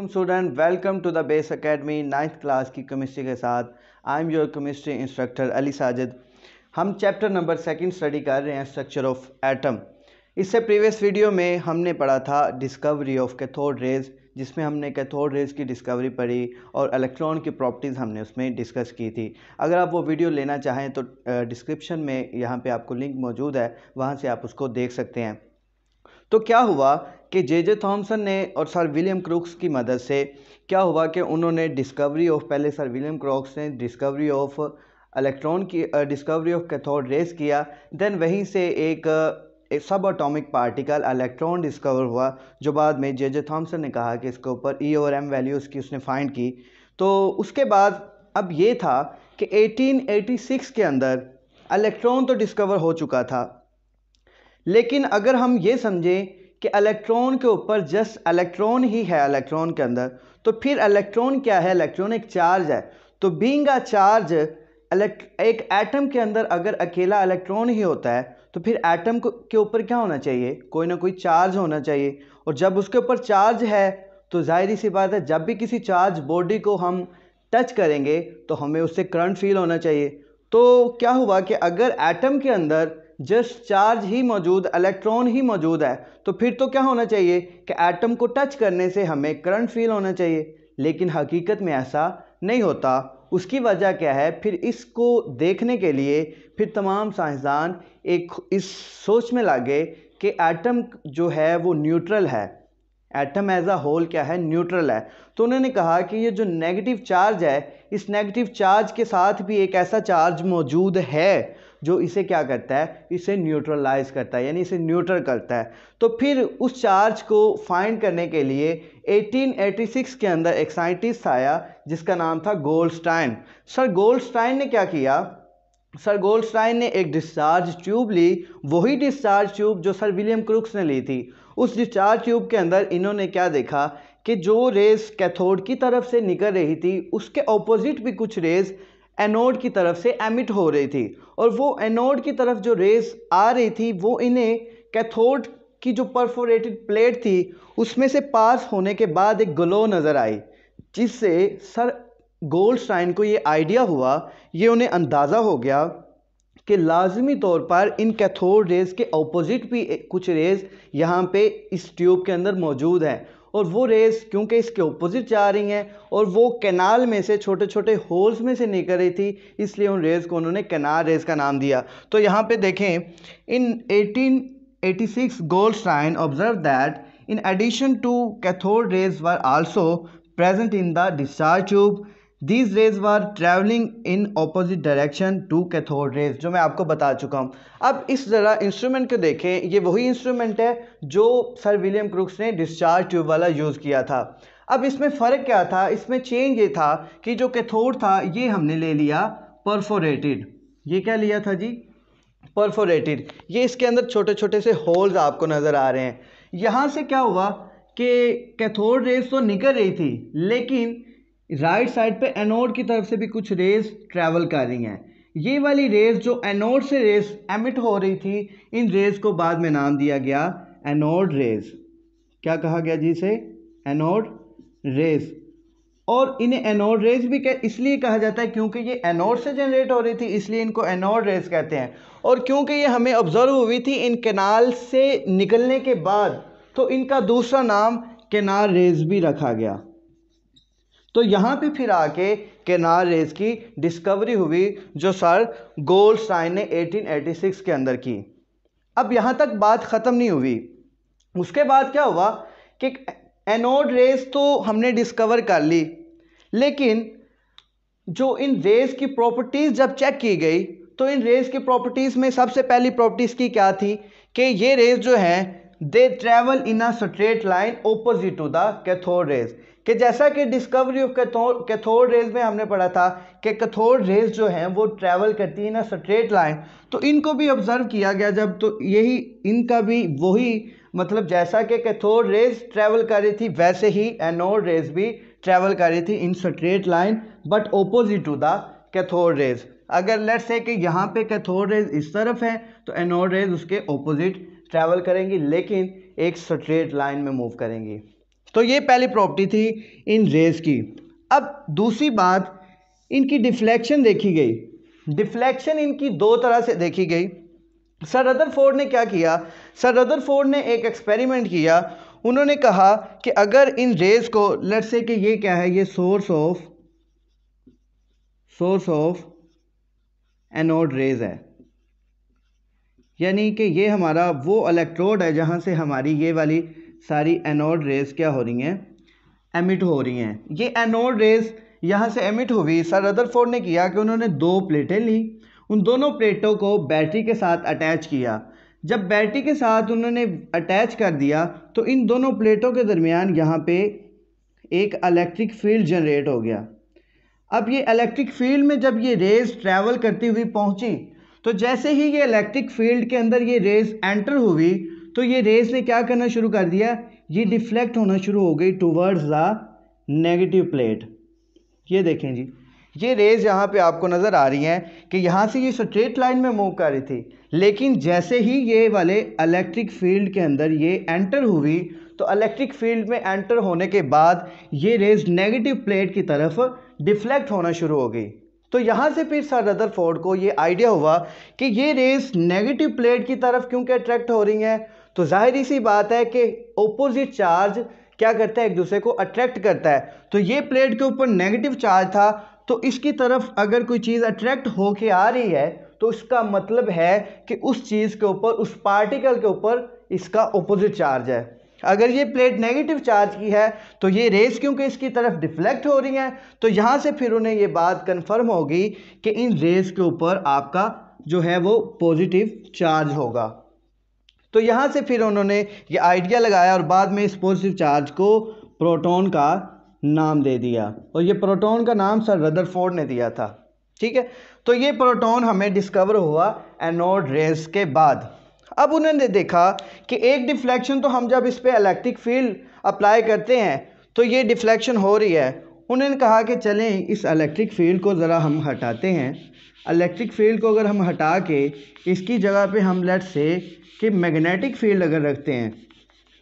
वालेकुम student, welcome to the base academy ninth class की chemistry के साथ। I am your chemistry instructor Ali Sajid. हम chapter number second study कर रहे हैं स्ट्रक्चर ऑफ़ एटम इससे प्रीवियस वीडियो में हमने पढ़ा था डिस्कवरी ऑफ़ कैथोड रेज जिसमें हमने कैथोड रेज की डिस्कवरी पढ़ी और इलेक्ट्रॉन की प्रॉपर्टीज़ हमने उसमें डिस्कस की थी। अगर आप वो वीडियो लेना चाहें तो डिस्क्रिप्शन में यहाँ पर आपको लिंक मौजूद है, वहाँ से आप उसको देख सकते हैं। तो क्या हुआ कि जे जे थॉमसन ने और सर विलियम क्रूक्स की मदद से, क्या हुआ कि उन्होंने डिस्कवरी ऑफ़ पहले सर विलियम क्रूक्स ने डिस्कवरी ऑफ़ इलेक्ट्रॉन की डिस्कवरी ऑफ़ कैथोड रेस किया देन वहीं से एक एक सब अटोमिक पार्टिकल इलेक्ट्रॉन डिस्कवर हुआ, जो बाद में जे जे थॉमसन ने कहा कि इसके ऊपर ई और एम वैल्यूज़ की उसने फाइंड की। तो उसके बाद अब ये था कि 1886 के अंदर इलेक्ट्रॉन तो डिस्कवर हो चुका था। लेकिन अगर हम ये समझें कि इलेक्ट्रॉन के ऊपर जस्ट इलेक्ट्रॉन ही है इलेक्ट्रॉन के अंदर तो फिर इलेक्ट्रॉन क्या है? इलेक्ट्रॉन एक चार्ज है। तो बींग अ चार्ज एक एटम के अंदर अगर अकेला इलेक्ट्रॉन ही होता है तो फिर एटम के ऊपर क्या होना चाहिए? कोई ना कोई चार्ज होना चाहिए। और जब उसके ऊपर चार्ज है तो ज़ाहिर सी बात है, जब भी किसी चार्ज बॉडी को हम टच करेंगे तो हमें उससे करंट फील होना चाहिए। तो क्या हुआ कि अगर एटम के अंदर जस्ट चार्ज ही मौजूद इलेक्ट्रॉन ही मौजूद है तो फिर तो क्या होना चाहिए कि एटम को टच करने से हमें करंट फील होना चाहिए। लेकिन हकीकत में ऐसा नहीं होता। उसकी वजह क्या है? फिर इसको देखने के लिए फिर तमाम साइंसदान एक इस सोच में लागे कि एटम जो है वो न्यूट्रल है। एटम एज अ होल क्या है? न्यूट्रल है। तो उन्होंने कहा कि ये जो नेगेटिव चार्ज है, इस नेगेटिव चार्ज के साथ भी एक ऐसा चार्ज मौजूद है। जो इसे क्या करता है? इसे न्यूट्रलाइज करता है, यानी इसे न्यूट्रल करता है। तो फिर उस चार्ज को फाइंड करने के लिए 1886 के अंदर एक साइंटिस्ट आया, जिसका नाम था गोल्डस्टाइन सर गोल्डस्टाइन ने क्या किया? सर गोल्डस्टाइन ने एक डिस्चार्ज ट्यूब ली, वही डिस्चार्ज ट्यूब जो सर विलियम क्रुक्स ने ली थी। उस डिस्चार्ज ट्यूब के अंदर इन्होंने क्या देखा? कि जो रेस कैथोड की तरफ़ से निकल रही थी, उसके ऑपोजिट भी कुछ रेस एनोड की तरफ़ से एमिट हो रही थी। और वो एनोड की तरफ़ जो रेस आ रही थी, वो इन्हें कैथोड की जो परफोरेटेड प्लेट थी, उसमें से पास होने के बाद एक ग्लो नज़र आई, जिससे सर गोल्ड गोल्डस्टाइन को ये आइडिया हुआ, ये उन्हें अंदाज़ा हो गया कि लाजमी तौर पर इन कैथोड रेस के अपोजिट भी कुछ रेस यहाँ पे इस ट्यूब के अंदर मौजूद हैं। और वो रेस क्योंकि इसके ऑपोजिट जा रही हैं और वो कैनाल में से छोटे छोटे होल्स में से निकल रही थी, इसलिए उन रेस को उन्होंने कैनाल रेस का नाम दिया। तो यहाँ पे देखें in 1886 Goldstein observe that in addition to cathode rays were also present in the discharge tube these rays were travelling in opposite direction to cathode rays जो मैं आपको बता चुका हूँ। अब इस ज़रा इंस्ट्रूमेंट को देखें। ये वही इंस्ट्रूमेंट है जो सर विलियम क्रुक्स ने डिस्चार्ज ट्यूब वाला यूज़ किया था। अब इसमें फ़र्क क्या था? इसमें चेंज ये था कि जो कैथोड था, ये हमने ले लिया परफोरेटेड ये क्या लिया था जी? परफोरेटेड ये इसके अंदर छोटे छोटे से होल्स आपको नज़र आ रहे हैं। यहाँ से क्या हुआ कि कैथोड रेस तो निकल रही थी, लेकिन राइट साइड पे एनोड की तरफ़ से भी कुछ रेस ट्रैवल कर रही हैं। ये वाली रेस जो एनोड से रेस एमिट हो रही थी, इन रेस को बाद में नाम दिया गया एनोड रेस क्या कहा गया जी से एनोड रेस और इन्हें एनोड रेस भी कह, इसलिए कहा जाता है क्योंकि ये एनोड से जनरेट हो रही थी, इसलिए इनको एनोड रेस कहते हैं। और क्योंकि ये हमें ऑब्ज़र्व हुई थी इन कैनाल से निकलने के बाद तो इनका दूसरा नाम कैनाल रेस भी रखा गया। तो यहाँ पे फिर आके केनार रेस की डिस्कवरी हुई, जो सर गोल्ड साइन ने 1886 के अंदर की। अब यहाँ तक बात ख़त्म नहीं हुई। उसके बाद क्या हुआ कि एनोड रेस तो हमने डिस्कवर कर ली, लेकिन जो इन रेस की प्रॉपर्टीज़ जब चेक की गई तो इन रेस की प्रॉपर्टीज़ में सबसे पहली प्रॉपर्टीज़ की क्या थी कि ये रेस जो हैं they travel in a straight line opposite to the cathode rays कि जैसा कि डिस्कवरी ऑफ़ कैथोड रेज में हमने पढ़ा था कि कैथोड रेज जो हैं, वो ट्रैवल करती है ना स्ट्रेट लाइन तो इनको भी ऑब्ज़र्व किया गया जब तो यही, इनका भी वही मतलब जैसा कि कैथोड रेज ट्रैवल कर रही थी, वैसे ही एनोड रेज भी ट्रैवल कर रही थी in straight line but opposite to the cathode rays अगर लेट्स से कि यहाँ पे कैथोड रेज इस तरफ़ है तो एनोड रेज उसके ओपोजिट ट्रैवल करेंगी, लेकिन एक स्ट्रेट लाइन में मूव करेंगी। तो ये पहली प्रॉपर्टी थी इन रेज की। अब दूसरी बात, इनकी डिफ्लेक्शन देखी गई। डिफ्लेक्शन इनकी दो तरह से देखी गई। सर रदरफोर्ड ने क्या किया? सर रदरफोर्ड ने एक एक्सपेरिमेंट किया। उन्होंने कहा कि अगर इन रेज को लेट से कि ये क्या है? ये source of source of anode rays है। यानी कि ये हमारा वो इलेक्ट्रोड है जहाँ से हमारी ये वाली सारी एनोड रेज क्या हो रही हैं? एमिट हो रही हैं। ये एनोड रेज यहाँ से एमिट हुई सर रदरफोर्ड ने किया कि उन्होंने दो प्लेटें ली। उन दोनों प्लेटों को बैटरी के साथ अटैच किया। जब बैटरी के साथ उन्होंने अटैच कर दिया तो इन दोनों प्लेटों के दरमियान यहाँ पे एक इलेक्ट्रिक फ़ील्ड जनरेट हो गया। अब ये इलेक्ट्रिक फ़ील्ड में जब ये रेज ट्रैवल करती हुई पहुँची तो जैसे ही ये इलेक्ट्रिक फ़ील्ड के अंदर ये रेज एंटर हुई तो ये रेज ने क्या करना शुरू कर दिया? ये डिफ्लेक्ट होना शुरू हो गई टूवर्ड्स द नेगेटिव प्लेट ये देखें जी, ये रेज यहाँ पे आपको नज़र आ रही हैं कि यहाँ से ये स्ट्रेट लाइन में मूव कर रही थी, लेकिन जैसे ही ये वाले इलेक्ट्रिक फ़ील्ड के अंदर ये एंटर हुई तो इलेक्ट्रिक फ़ील्ड में एंटर होने के बाद ये रेज नेगेटिव प्लेट की तरफ़ डिफ्लेक्ट होना शुरू हो गई। तो यहाँ से फिर सर रदरफोर्ड को ये आइडिया हुआ कि ये रेस नेगेटिव प्लेट की तरफ़ क्योंकि अट्रैक्ट हो रही हैं? तो ज़ाहिर सी बात है कि ओपोजिट चार्ज क्या करता है? एक दूसरे को अट्रैक्ट करता है। तो ये प्लेट के ऊपर नेगेटिव चार्ज था। तो इसकी तरफ़ अगर कोई चीज़ अट्रैक्ट होके आ रही है तो इसका मतलब है कि उस चीज़ के ऊपर, उस पार्टिकल के ऊपर इसका ओपोजिट चार्ज है। अगर ये प्लेट नेगेटिव चार्ज की है तो ये रेस क्योंकि इसकी तरफ़ डिफ्लेक्ट हो रही हैं तो यहाँ से फिर उन्हें ये बात कन्फर्म होगी कि इन रेस के ऊपर आपका जो है वो पॉजिटिव चार्ज होगा। तो यहाँ से फिर उन्होंने ये आइडिया लगाया और बाद में इस पॉजिटिव चार्ज को प्रोटॉन का नाम दे दिया। और ये प्रोटॉन का नाम सर रदरफोर्ड ने दिया था। ठीक है? तो ये प्रोटॉन हमें डिस्कवर हुआ एनोड रेस के बाद। अब उन्होंने देखा कि एक डिफ्लेक्शन तो हम जब इस पर इलेक्ट्रिक फ़ील्ड अप्लाई करते हैं तो ये डिफ्लेक्शन हो रही है। उन्होंने कहा कि चलें, इस इलेक्ट्रिक फ़ील्ड को ज़रा हम हटाते हैं। इलेक्ट्रिक फ़ील्ड को अगर हम हटा के इसकी जगह पे हम लेट से कि मैग्नेटिक फ़ील्ड अगर रखते हैं,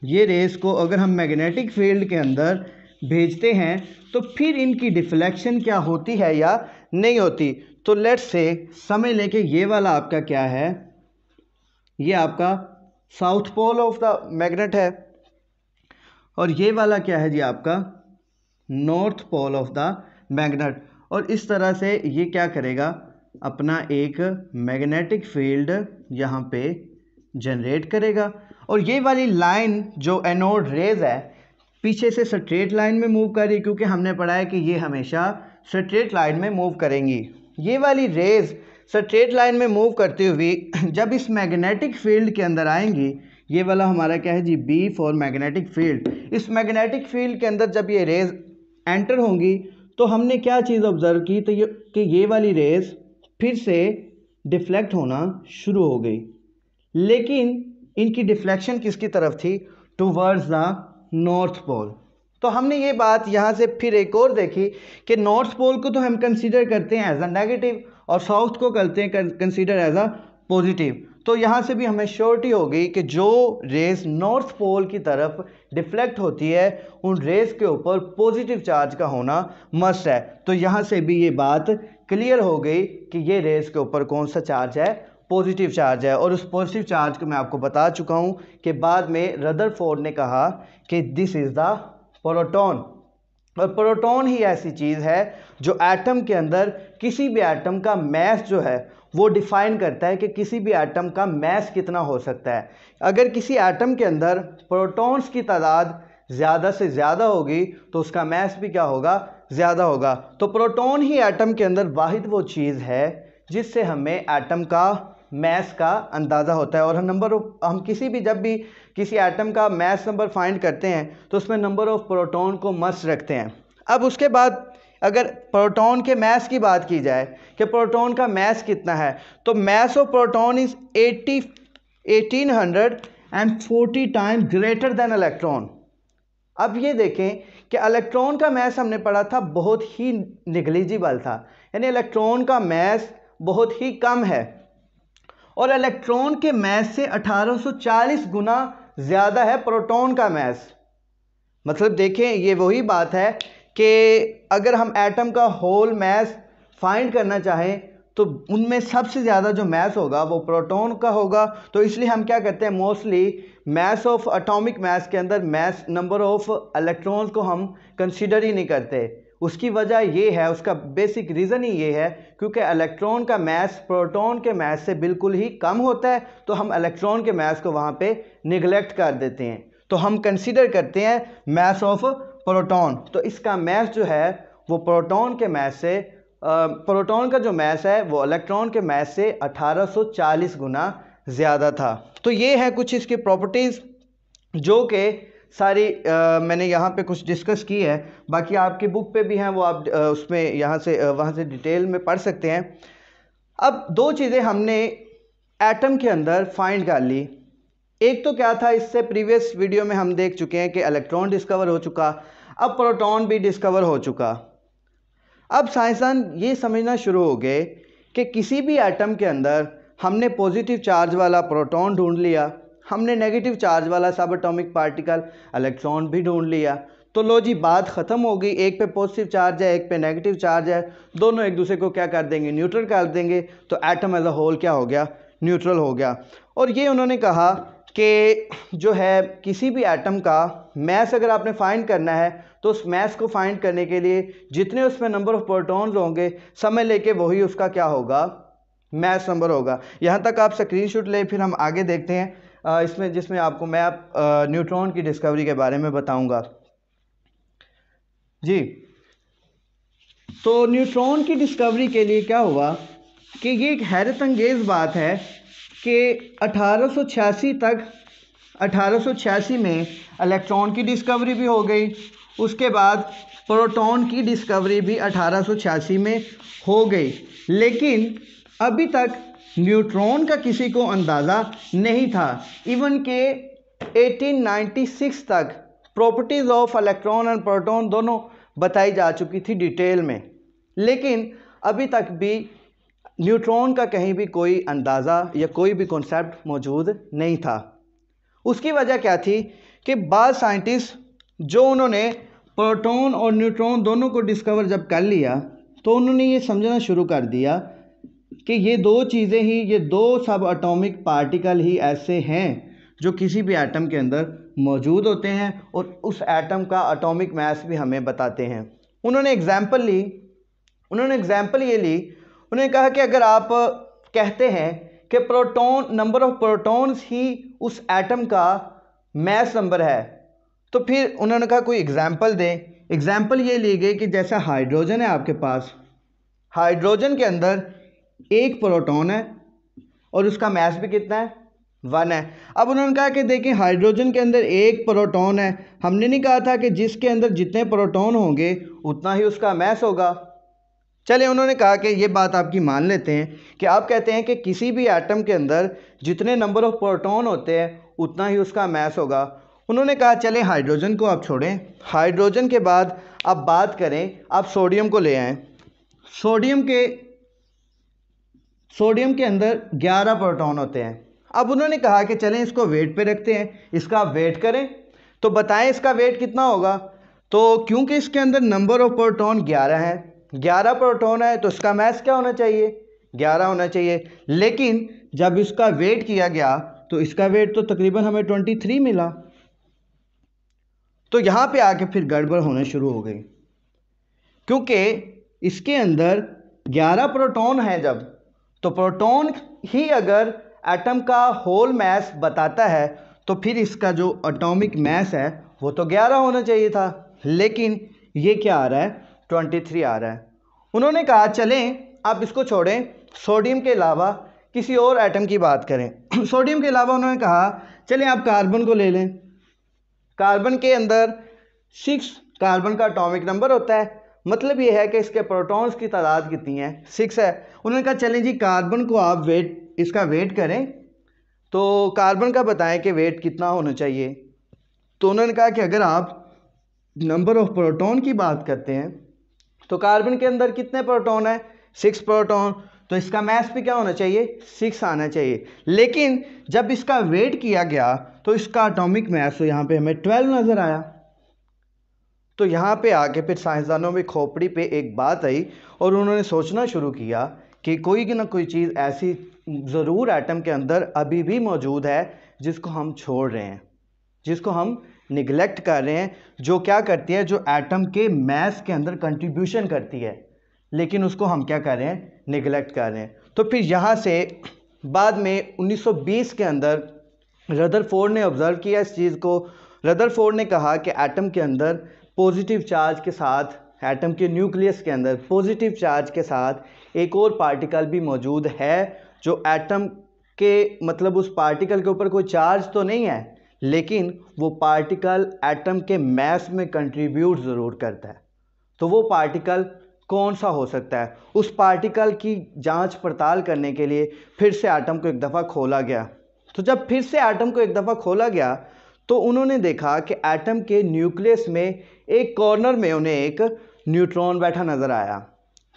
ये रेस को अगर हम मैग्नेटिक फ़ील्ड के अंदर भेजते हैं तो फिर इनकी डिफ्लेक्शन क्या होती है या नहीं होती? तो लेट से समझ लें कि ये वाला आपका क्या है? ये आपका south pole of the magnet है। और ये वाला क्या है जी आपका? North pole of the magnet. और इस तरह से ये क्या करेगा? अपना एक मैग्नेटिक फ़ील्ड यहाँ पे जनरेट करेगा। और ये वाली लाइन जो एनोड रेज है, पीछे से स्ट्रेट लाइन में मूव कर रही क्योंकि हमने पढ़ा है कि ये हमेशा स्ट्रेट लाइन में मूव करेंगी। ये वाली रेज स्ट्रेट लाइन में मूव करती हुई जब इस मैग्नेटिक फ़ील्ड के अंदर आएँगी, ये वाला हमारा क्या है जी? बी फॉर मैग्नेटिक फ़ील्ड इस मैग्नेटिक फ़ील्ड के अंदर जब ये रेज एंटर होंगी तो हमने क्या चीज़ ऑब्ज़र्व की? तो ये, कि ये वाली रेज फिर से डिफ्लेक्ट होना शुरू हो गई। लेकिन इनकी डिफ्लेक्शन किसकी तरफ़ थी? टूवर्ड्स द नॉर्थ पोल तो हमने ये बात यहाँ से फिर एक और देखी कि नॉर्थ पोल को तो हम कंसीडर करते हैं एज अ नेगेटिव और साउथ को करते हैं कंसीडर एज अ पॉजिटिव तो यहाँ से भी हमें श्योरिटी हो गई कि जो रेस नॉर्थ पोल की तरफ़ डिफ्लेक्ट होती है, उन रेस के ऊपर पॉजिटिव चार्ज का होना मस्ट है। तो यहाँ से भी ये बात क्लियर हो गई कि ये रेस के ऊपर कौन सा चार्ज है? पॉजिटिव चार्ज है। और उस पॉजिटिव चार्ज को मैं आपको बता चुका हूँ कि बाद में रदरफोर्ड ने कहा कि दिस इज़ द प्रोटॉन और प्रोटॉन ही ऐसी चीज़ है जो एटम के अंदर किसी भी एटम का मैस जो है, वो डिफाइन करता है कि किसी भी एटम का मैस कितना हो सकता है। अगर किसी एटम के अंदर प्रोटॉन्स की तादाद ज़्यादा से ज़्यादा होगी तो उसका मैस भी क्या होगा? ज़्यादा होगा। तो प्रोटॉन ही एटम के अंदर वाहिद वो चीज़ है, जिससे हमें एटम का मैस का अंदाज़ा होता है। और हम नंबर, हम किसी भी, जब भी किसी एटम का मैस नंबर फाइंड करते हैं तो उसमें नंबर ऑफ़ प्रोटॉन को मस्ट रखते हैं। अब उसके बाद अगर प्रोटॉन के मैस की बात की जाए, कि प्रोटॉन का मैस कितना है तो mass of proton is eighty eighteen hundred and forty time greater than electron अब ये देखें कि इलेक्ट्रॉन का मैस हमने पढ़ा था, बहुत ही निगलिजिबल था। यानी इलेक्ट्रॉन का मैस बहुत ही कम है। और इलेक्ट्रॉन के मैस से 1840 गुना ज़्यादा है प्रोटॉन का मैस। मतलब देखें, ये वही बात है कि अगर हम एटम का होल मैस फाइंड करना चाहें तो उनमें सबसे ज़्यादा जो मैस होगा, वो प्रोटॉन का होगा। तो इसलिए हम क्या करते हैं, mostly mass of atomic mass के अंदर मैस नंबर ऑफ़ इलेक्ट्रॉन्स को हम कंसीडर ही नहीं करते। उसकी वजह ये है, उसका बेसिक रीज़न ही ये है, क्योंकि इलेक्ट्रॉन का मैस प्रोटॉन के मैस से बिल्कुल ही कम होता है तो हम इलेक्ट्रॉन के मैस को वहाँ पे निगलेक्ट कर देते हैं। तो हम कंसीडर करते हैं मैस ऑफ़ प्रोटॉन तो इसका मैस जो है, वो प्रोटॉन के मैस से प्रोटॉन का जो मैस है, वो इलेक्ट्रॉन के मैस से 1840 गुना ज़्यादा था। तो ये है कुछ इसकी प्रॉपर्टीज़ जो कि सारी आ, मैंने यहाँ पे कुछ डिस्कस की है। बाकी आपकी बुक पे भी हैं वो आप आ, उसमें यहाँ से वहाँ से डिटेल में पढ़ सकते हैं। अब दो चीज़ें हमने एटम के अंदर फाइंड कर ली। एक तो क्या था इससे प्रीवियस वीडियो में हम देख चुके हैं कि इलेक्ट्रॉन डिस्कवर हो चुका अब प्रोटॉन भी डिस्कवर हो चुका। अब साइंसदान ये समझना शुरू हो गए कि किसी भी एटम के अंदर हमने पॉजिटिव चार्ज वाला प्रोटॉन ढूंढ लिया। हमने नेगेटिव चार्ज वाला सब एटॉमिक पार्टिकल इलेक्ट्रॉन भी ढूंढ लिया। तो लो जी, बात ख़त्म हो गई। एक पे पॉजिटिव चार्ज है, एक पे नेगेटिव चार्ज है। दोनों एक दूसरे को क्या कर देंगे? न्यूट्रल कर देंगे। तो एटम एज अ होल क्या हो गया? न्यूट्रल हो गया। और ये उन्होंने कहा कि जो है, किसी भी एटम का मैस अगर आपने फाइंड करना है तो उस मैस को फाइंड करने के लिए जितने उसमें नंबर ऑफ़ प्रोटॉन्स होंगे, समय लेके वही उसका क्या होगा? मैस नंबर होगा। यहाँ तक आप स्क्रीनशॉट ले, फिर हम आगे देखते हैं। इसमें, जिसमें आपको मैं, आप न्यूट्रॉन की डिस्कवरी के बारे में बताऊँगा। जी। तो न्यूट्रॉन की डिस्कवरी के लिए क्या हुआ कि ये एक हैरत अंगेज़ बात है कि 1886 तक 1886 में इलेक्ट्रॉन की डिस्कवरी भी हो गई। उसके बाद प्रोटॉन की डिस्कवरी भी 1886 में हो गई। लेकिन अभी तक न्यूट्रॉन का किसी को अंदाज़ा नहीं था। इवन के 1896 तक properties of electron and proton दोनों बताई जा चुकी थी डिटेल में। लेकिन अभी तक भी न्यूट्रॉन का कहीं भी कोई अंदाज़ा या कोई भी कॉन्सेप्ट मौजूद नहीं था। उसकी वजह क्या थी कि बाद साइंटिस्ट जो उन्होंने प्रोटॉन और न्यूट्रॉन दोनों को डिस्कवर जब कर लिया तो उन्होंने ये समझना शुरू कर दिया कि ये दो चीज़ें ही, ये दो सब अटोमिक पार्टिकल ही ऐसे हैं जो किसी भी एटम के अंदर मौजूद होते हैं और उस एटम का अटोमिक मैस भी हमें बताते हैं। उन्होंने एग्ज़ाम्पल ली, उन्होंने एग्ज़ाम्पल ये ली, उन्होंने कहा कि अगर आप कहते हैं कि प्रोटॉन नंबर ऑफ़ प्रोटॉन्स ही उस एटम का मैस नंबर है तो फिर उन्होंने कहा कोई एग्ज़ाम्पल दें। एग्ज़ाम्पल ये ली गई कि जैसा हाइड्रोजन है आपके पास हाइड्रोजन के अंदर एक प्रोटॉन है, और उसका मैस भी कितना है? वन है। अब उन्होंने कहा कि देखिए हाइड्रोजन के अंदर एक प्रोटॉन है। हमने नहीं कहा था कि जिसके अंदर जितने प्रोटॉन होंगे, उतना ही उसका मैस होगा। चले उन्होंने कहा कि ये बात आपकी मान लेते हैं कि आप कहते हैं कि किसी भी एटम के अंदर जितने नंबर ऑफ़ प्रोटॉन होते हैं, उतना ही उसका मैस होगा। उन्होंने कहा चले हाइड्रोजन को आप छोड़ें। हाइड्रोजन के बाद आप बात करें, आप सोडियम को ले आएँ। सोडियम के सोडियम के अंदर 11 प्रोटॉन होते हैं। अब उन्होंने कहा कि चलें, इसको वेट पे रखते हैं। इसका वेट करें। तो बताएँ, इसका वेट कितना होगा? तो क्योंकि इसके अंदर नंबर ऑफ़ प्रोटॉन 11 है। ग्यारह प्रोटोन है तो इसका मैस क्या होना चाहिए? ग्यारह होना चाहिए। लेकिन जब इसका वेट किया गया तो इसका वेट तो तकरीबन हमें ट्वेंटी थ्री मिला। तो यहाँ पे आके फिर गड़बड़ होने शुरू हो गई। क्योंकि इसके अंदर ग्यारह प्रोटॉन है जब तो प्रोटॉन ही अगर एटम का होल मैस बताता है तो फिर इसका जो एटॉमिक मैस है, वो तो ग्यारह होना चाहिए था। लेकिन ये क्या आ रहा है? ट्वेंटी थ्री आ रहा है। उन्होंने कहा, चलें, आप इसको छोड़ें। सोडियम के अलावा किसी और एटम की बात करें। सोडियम के अलावा उन्होंने कहा, चलें, आप कार्बन को ले लें। कार्बन के अंदर सिक्स कार्बन का अटोमिक नंबर होता है। मतलब ये है कि इसके प्रोटॉन्स की तादाद कितनी है? सिक्स है। उन्होंने कहा, चलें जी कार्बन को आप वेट इसका वेट करें। तो कार्बन का बताएँ कि वेट कितना होना चाहिए। तो उन्होंने कहा कि अगर आप नंबर ऑफ़ प्रोटॉन की बात करते हैं तो कार्बन के अंदर कितने प्रोटॉन है? सिक्स प्रोटॉन तो इसका मैस भी क्या होना चाहिए? सिक्स आना चाहिए। लेकिन जब इसका वेट किया गया तो इसका अटोमिक तो यहाँ पे हमें ट्वेल्व नज़र आया। तो यहाँ पे आके फिर साइंसदानों में खोपड़ी पे एक बात आई और उन्होंने सोचना शुरू किया कि कोई कि ना कोई चीज़ ऐसी ज़रूर एटम के अंदर अभी भी मौजूद है जिसको हम छोड़ रहे हैं, जिसको हम निगलेक्ट कर रहे हैं, जो क्या करती है, जो एटम के मैथ के अंदर कंट्रीब्यूशन करती है, लेकिन उसको हम क्या कर रहे हैं निगलेक्ट कर रहे हैं। तो फिर यहाँ से बाद में 1920 के अंदर रदरफोर्ड ने ऑब्ज़र्व किया इस चीज़ को। रदरफोर्ड ने कहा कि एटम के अंदर पॉजिटिव चार्ज के साथ एटम के न्यूक्लियस के अंदर पॉजिटिव चार्ज के साथ एक और पार्टिकल भी मौजूद है, जो एटम के मतलब उस पार्टिकल के ऊपर कोई चार्ज तो नहीं है, लेकिन वो पार्टिकल एटम के मैस में कंट्रीब्यूट ज़रूर करता है। तो वो पार्टिकल कौन सा हो सकता है? उस पार्टिकल की जाँच पड़ताल करने के लिए फिर से एटम को एक दफ़ा खोला गया। तो जब फिर से एटम को एक दफ़ा खोला गया तो उन्होंने देखा कि एटम के न्यूक्लियस में एक कॉर्नर में उन्हें एक न्यूट्रॉन बैठा नज़र आया।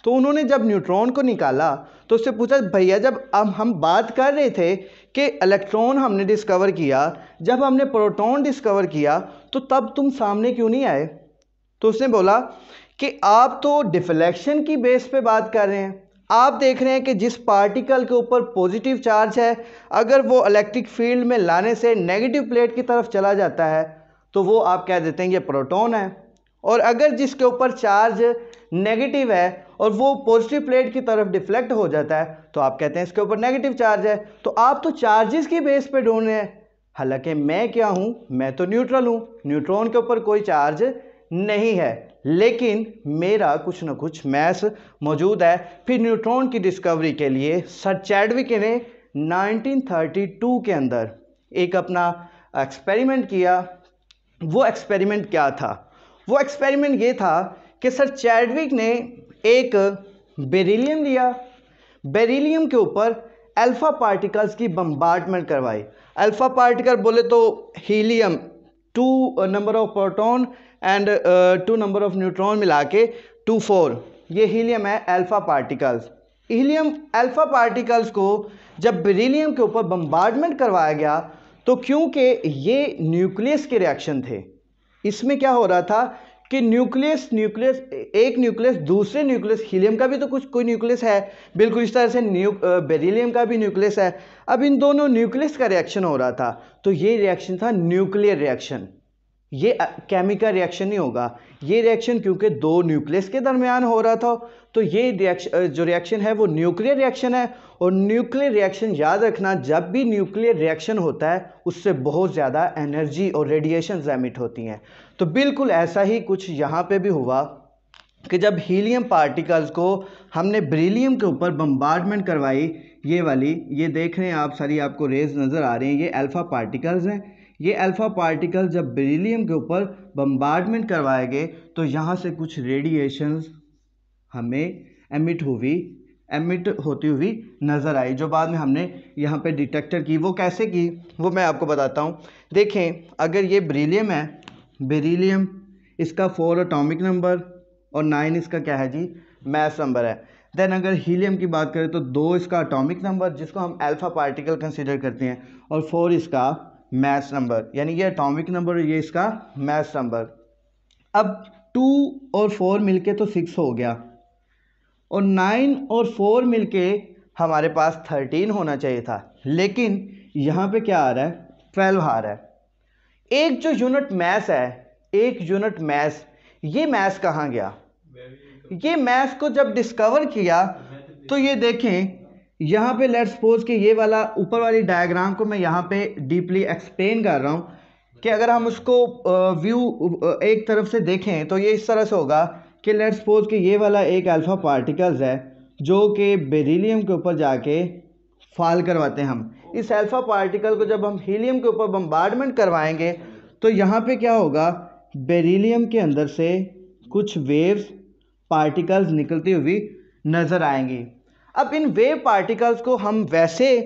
तो उन्होंने जब न्यूट्रॉन को निकाला तो उससे पूछा, भैया, जब अब हम बात कर रहे थे कि इलेक्ट्रॉन हमने डिस्कवर किया, जब हमने प्रोटॉन डिस्कवर किया तो तब तुम सामने क्यों नहीं आए? तो उसने बोला कि, आप तो डिफ्लेक्शन की बेस पे बात कर रहे हैं। आप देख रहे हैं कि जिस पार्टिकल के ऊपर पॉजिटिव चार्ज है, अगर वो इलेक्ट्रिक फ़ील्ड में लाने से नेगेटिव प्लेट की तरफ़ चला जाता है तो वो आप कह देते हैं ये प्रोटॉन है। और अगर जिसके ऊपर चार्ज नेगेटिव है और वो पॉजिटिव प्लेट की तरफ़ डिफ्लेक्ट हो जाता है तो आप कहते हैं इसके ऊपर नेगेटिव चार्ज है। तो आप तो चार्जेस की बेस पे ढूंढ रहे हैं। हालाँकि मैं क्या हूँ? मैं तो न्यूट्रल हूँ। न्यूट्रॉन के ऊपर कोई चार्ज नहीं है। लेकिन मेरा कुछ ना कुछ मैथ मौजूद है। फिर न्यूट्रॉन की डिस्कवरी के लिए सर चैडविक ने 1932 के अंदर एक अपना एक्सपेरिमेंट किया। वो एक्सपेरिमेंट क्या था? वो एक्सपेरिमेंट ये था कि सर चैडविक ने एक बेरिलियम लिया। बेरिलियम के ऊपर अल्फ़ा पार्टिकल्स की बम्बार्टमेंट करवाई। अल्फ़ा पार्टिकल बोले तो helium two number of proton and two number of neutron मिला के टू फोर ये हीलियम है alpha particles helium alpha particles को जब बेरिलियम के ऊपर बम्बार्डमेंट करवाया गया तो क्योंकि ये न्यूक्लियस के रिएक्शन थे, इसमें क्या हो रहा था कि न्यूक्लियस न्यूक्लियस एक न्यूक्लियस दूसरे न्यूक्लियस हीलियम का भी तो कुछ, कोई न्यूक्लियस है। बिल्कुल इस तरह से न्यू बेरिलियम का भी न्यूक्लियस है। अब इन दोनों न्यूक्लियस का रिएक्शन हो रहा था तो ये रिएक्शन था न्यूक्लियर रिएक्शन ये केमिकल रिएक्शन नहीं होगा। ये रिएक्शन क्योंकि दो न्यूक्लियस के दरमियान हो रहा था तो ये रिएक्शन जो रिएक्शन है वो न्यूक्लियर रिएक्शन है। और न्यूक्लियर रिएक्शन याद रखना, जब भी न्यूक्लियर रिएक्शन होता है, उससे बहुत ज़्यादा एनर्जी और रेडिएशन एमिट होती हैं। तो बिल्कुल ऐसा ही कुछ यहाँ पे भी हुआ कि जब हीलियम पार्टिकल्स को हमने ब्रिलियम के ऊपर बम्बार्डमेंट करवाई, ये वाली, ये देख रहे हैं आप, सारी आपको रेज नज़र आ रही हैं, ये अल्फ़ा पार्टिकल्स हैं। ये अल्फ़ा पार्टिकल जब बेरिलियम के ऊपर बम्बार्डमेंट करवाए गए तो यहाँ से कुछ रेडिएशंस हमें एमिट हुई एमिट होती हुई नज़र आई, जो बाद में हमने यहाँ पे डिटेक्टर की। वो कैसे की? वो मैं आपको बताता हूँ। देखें, अगर ये ब्रिलियम है बेरिलियम इसका फोर अटोमिक नंबर और नाइन इसका क्या है जी? मैथ नंबर है। देन अगर हीलियम की बात करें तो दो इसका अटोमिक नंबर जिसको हम अल्फ़ा पार्टिकल कंसिडर करते हैं, और फोर इसका मैथ्स नंबर यानी ये अटोमिक नंबर ये इसका मैथ्स नंबर अब टू और फोर मिलके तो सिक्स हो गया. और नाइन और फोर मिलके हमारे पास थर्टीन होना चाहिए था. लेकिन यहाँ पे क्या आ रहा है? ट्वेल्व आ रहा है. एक जो यूनिट मैथ्स है, एक यूनिट मैथ्स ये मैथ्स कहाँ गया? ये मैथ को जब डिस्कवर किया तो ये देखें यहाँ पे लेट्स सपोज़ कि ये वाला ऊपर वाली डायग्राम को मैं यहाँ पे डीपली एक्सप्लेन कर रहा हूँ कि अगर हम उसको व्यू एक तरफ़ से देखें तो ये इस तरह से होगा कि लेट्स सपोज़ कि ये वाला एक अल्फ़ा पार्टिकल्स है, जो कि बेरीलीम के ऊपर जाके फाल करवाते हैं हम। इस अल्फ़ा पार्टिकल को जब हम हीलियम के ऊपर बम्बार्डमेंट करवाएँगे तो यहाँ पे क्या होगा? बेरीलीम के अंदर से कुछ वेव्स पार्टिकल्स निकलती हुई नज़र आएँगी। अब इन वेव पार्टिकल्स को हम वैसे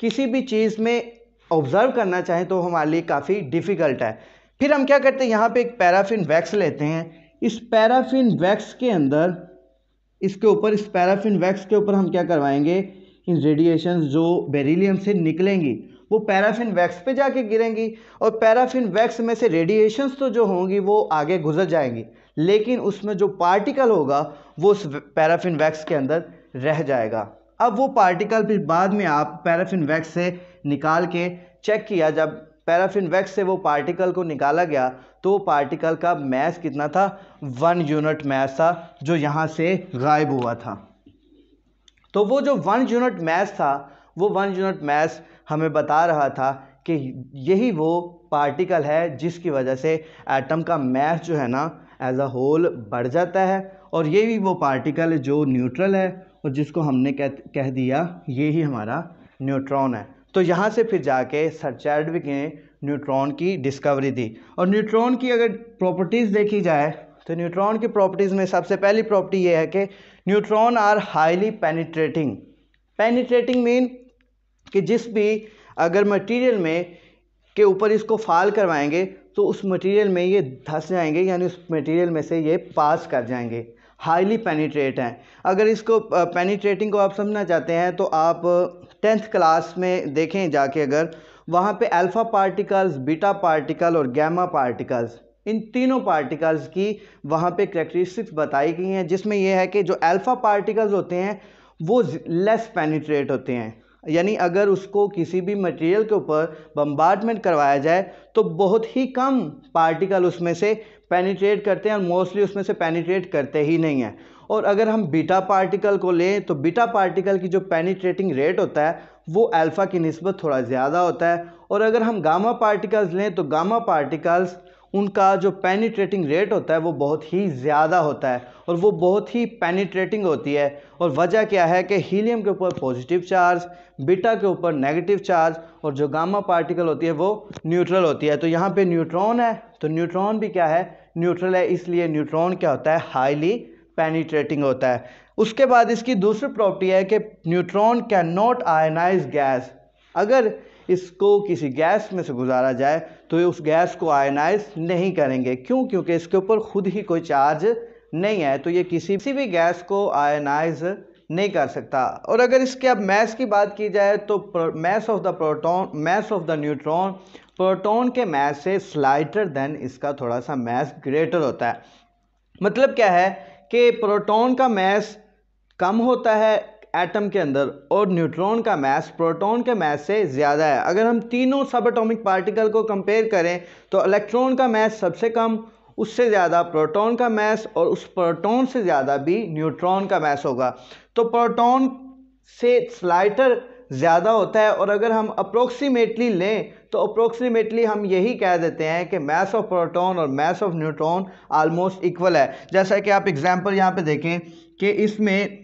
किसी भी चीज़ में ऑब्ज़र्व करना चाहें तो हमारे लिए काफ़ी डिफ़िकल्ट है। फिर हम क्या करते हैं? यहाँ पे एक पैराफिन वैक्स लेते हैं। इस पैराफिन वैक्स के अंदर, इसके ऊपर, इस पैराफिन वैक्स के ऊपर हम क्या करवाएँगे? इन रेडिएशन जो बेरिलियम से निकलेंगी, वो पैराफिन वैक्स पे जाके गिरेंगी और पैराफिन वैक्स में से रेडिएशंस तो जो होंगी, वो आगे गुजर जाएँगी। लेकिन उसमें जो पार्टिकल होगा, वो उस पैराफिन वैक्स के अंदर रह जाएगा। अब वो पार्टिकल फिर बाद में आप पैराफिन वैक्स से निकाल के चेक किया। जब पैराफिन वैक्स से वो पार्टिकल को निकाला गया तो वो पार्टिकल का मैस कितना था? वन यूनिट मैस था, जो यहाँ से गायब हुआ था। तो वो जो वन यूनिट मैस था, वो वन यूनिट मैस हमें बता रहा था कि यही वो पार्टिकल है जिसकी वजह से एटम का मैस जो है ना एज अ होल बढ़ जाता है। और यही वो पार्टिकल जो न्यूट्रल है। और जिसको हमने कह कह दिया, ये ही हमारा न्यूट्रॉन है। तो यहाँ से फिर जाके सर चैडविक ने न्यूट्रॉन की डिस्कवरी दी। और न्यूट्रॉन की अगर प्रॉपर्टीज़ देखी जाए तो न्यूट्रॉन की प्रॉपर्टीज़ में सबसे पहली प्रॉपर्टी ये है कि neutron are highly penetrating. Penetrating mean कि जिस भी अगर मटेरियल में के ऊपर इसको फाल करवाएँगे तो उस मटेरियल में ये धस जाएँगे, यानी उस मटेरियल में से ये पास कर जाएँगे। हाईली पेनीट्रेट हैं। अगर इसको पेनीट्रेटिंग को आप समझना चाहते हैं तो आप टेंथ क्लास में देखें जाके अगर, वहाँ पे अल्फ़ा पार्टिकल्स, बीटा पार्टिकल और गैमा पार्टिकल्स, इन तीनों पार्टिकल्स की वहाँ पे करेक्टरिस्टिक्स बताई गई हैं, जिसमें यह है कि जो अल्फ़ा पार्टिकल्स होते हैं, वो लेस पेनिट्रेट होते हैं। यानी अगर उसको किसी भी मटेरियल के ऊपर बम्बार्डमेंट करवाया जाए तो बहुत ही कम पार्टिकल उसमें से पेनिट्रेट करते हैं और मोस्टली उसमें से पेनिट्रेट करते ही नहीं हैं। और अगर हम बीटा पार्टिकल को लें तो बीटा पार्टिकल की जो पेनिट्रेटिंग रेट होता है, वो अल्फ़ा की नस्बत थोड़ा ज़्यादा होता है। और अगर हम गामा पार्टिकल्स लें तो गामा पार्टिकल्स उनका जो पेनिट्रेटिंग रेट होता है, वो बहुत ही ज़्यादा होता है। और वो बहुत ही पेनिट्रेटिंग होती है। और वजह क्या है कि हीलियम के ऊपर पॉजिटिव चार्ज बीटा के ऊपर नेगेटिव चार्ज और जो गामा पार्टिकल होती है, वो न्यूट्रल होती है। तो यहाँ पे न्यूट्रॉन है तो न्यूट्रॉन भी क्या है? न्यूट्रल है, इसलिए न्यूट्रॉन क्या होता है? हाईली पेनिट्रेटिंग होता है। उसके बाद इसकी दूसरी प्रॉपर्टी है कि neutron can not ionise gas. अगर इसको किसी गैस में से गुजारा जाए तो ये उस गैस को आयनाइज नहीं करेंगे। क्यों? क्योंकि इसके ऊपर खुद ही कोई चार्ज नहीं है तो ये किसी किसी भी गैस को आयनाइज नहीं कर सकता। और अगर इसके अब मैस की बात की जाए तो mass of the proton, mass of the neutron proton के मैस से स्लाइटर देन इसका थोड़ा सा मैस ग्रेटर होता है। मतलब क्या है कि प्रोटॉन का मैस कम होता है एटम के अंदर और न्यूट्रॉन का मैस प्रोटॉन के मैस से ज़्यादा है। अगर हम तीनों सब एटॉमिक पार्टिकल को कंपेयर करें तो इलेक्ट्रॉन का मैस सबसे कम, उससे ज़्यादा प्रोटॉन का मैस और उस प्रोटॉन से ज़्यादा भी न्यूट्रॉन का मैस होगा। तो प्रोटॉन से स्लाइटर ज़्यादा होता है और अगर हम अप्रोक्सीमेटली लें तो अप्रोक्सीमेटली हम यही कह देते हैं कि मैस ऑफ़ प्रोटोन और mass of neutron almost equal है। जैसा कि आप एग्ज़ाम्पल यहाँ पे देखें कि इसमें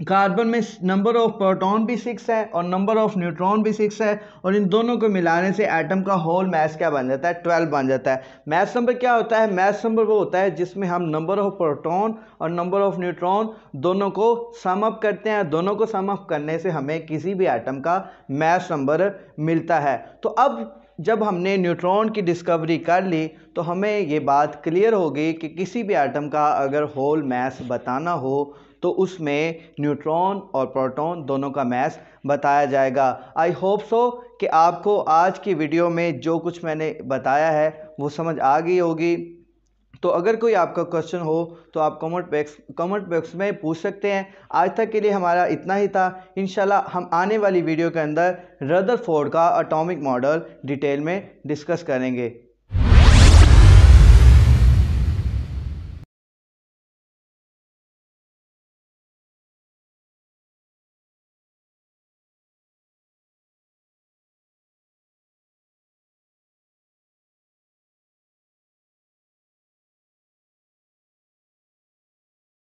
कार्बन में नंबर ऑफ़ प्रोटॉन भी सिक्स है और नंबर ऑफ़ न्यूट्रॉन भी सिक्स है और इन दोनों को मिलाने से एटम का होल मैस क्या बन जाता है? ट्वेल्व बन जाता है। मैथ नंबर क्या होता है? मैथ नंबर वो होता है जिसमें हम नंबर ऑफ़ प्रोटॉन और नंबर ऑफ़ न्यूट्रॉन दोनों को सम अप करते हैं। दोनों को सम अप करने से हमें किसी भी एटम का मैथ नंबर मिलता है। तो अब जब हमने न्यूट्रॉन की डिस्कवरी कर ली तो हमें ये बात क्लियर हो गई कि किसी भी एटम का अगर होल मैस बताना हो तो उसमें न्यूट्रॉन और प्रोटॉन दोनों का मैस बताया जाएगा। आई होप सो कि आपको आज की वीडियो में जो कुछ मैंने बताया है, वो समझ आ गई होगी। तो अगर कोई आपका क्वेश्चन हो तो आप कमेंट बॉक्स कमेंट बॉक्स में पूछ सकते हैं। आज तक के लिए हमारा इतना ही था। इन हम आने वाली वीडियो के अंदर रदर फोर्ड का अटोमिक मॉडल डिटेल में डिस्कस करेंगे।